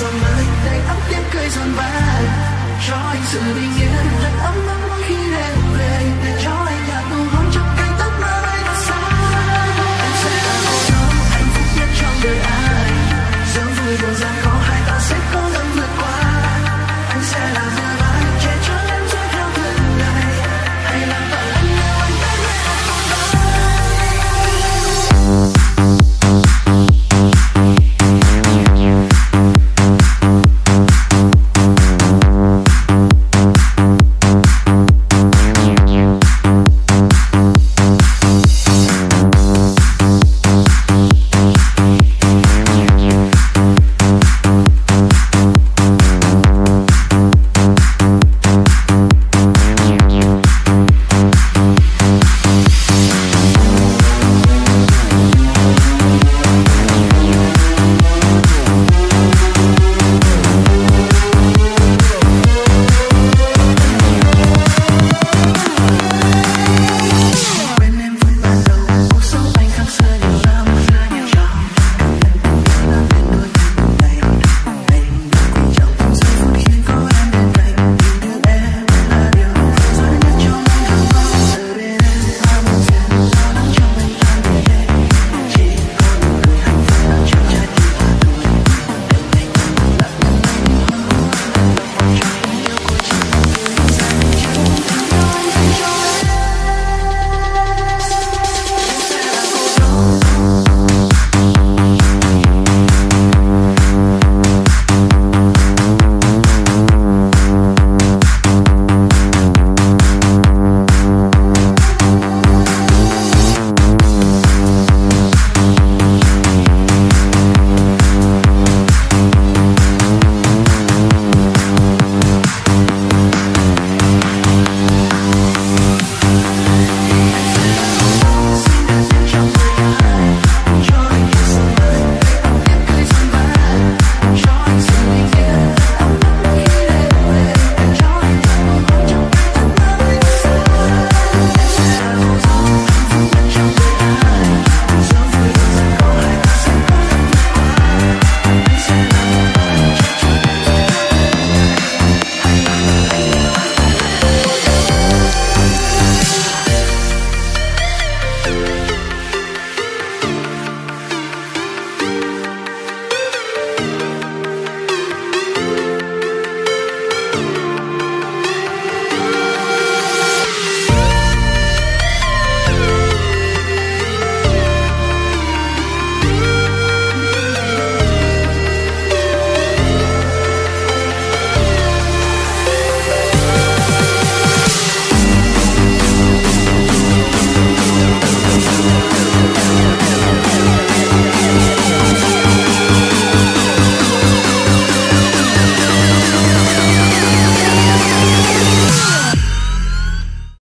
giọt mới đầy ấm tiếng cười giòn vang cho anh sự bình yên.